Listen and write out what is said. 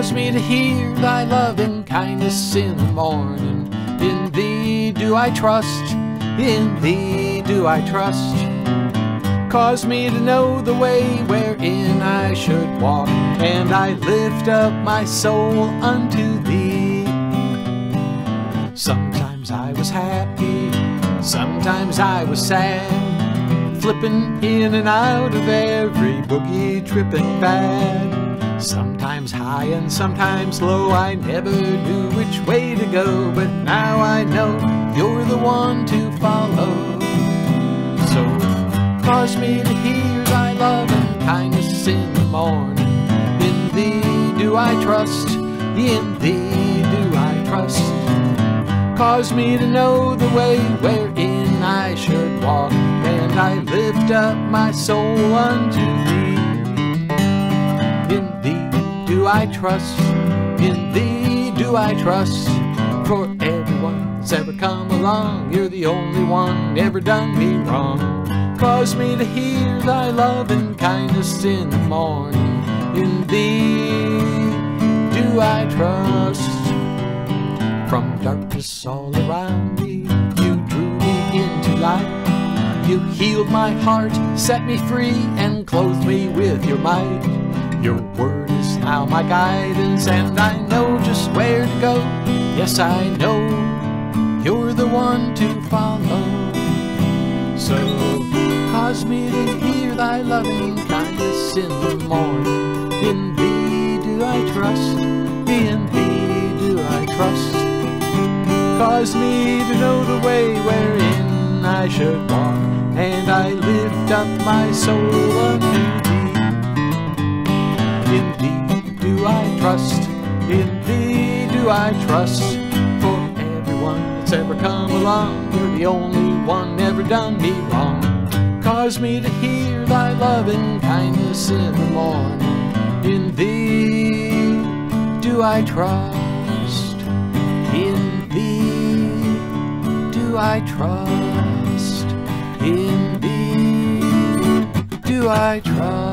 Cause me to hear thy loving kindness in the morning. In thee do I trust, in thee do I trust. Cause me to know the way wherein I should walk, and I lift up my soul unto thee. Sometimes I was happy, sometimes I was sad, flipping in and out of every boogie tripping fad. Sometimes high and sometimes low, I never knew which way to go, but now I know you're the one to follow. So cause me to hear thy love and kindness in the morning. In thee do I trust, in thee do I trust. Cause me to know the way wherein I should walk, and I lift up my soul unto thee. I trust, in thee do I trust. For everyone that's ever come along, you're the only one ever done me wrong. Cause me to hear thy love and kindness in the morning. In thee do I trust. From darkness all around me, you drew me into light. You healed my heart, set me free, and clothed me with your might. Your word now my guidance, and I know just where to go. Yes, I know you're the one to follow. So cause me to hear thy loving kindness in the morning. In thee do I trust, in thee do I trust. Cause me to know the way wherein I should walk, and I lift up my soul unto thee. In thee trust, in thee do I trust. For everyone that's ever come along, you're the only one ever done me wrong. Cause me to hear thy loving kindness in the morning. In thee do I trust, in thee do I trust, in thee do I trust.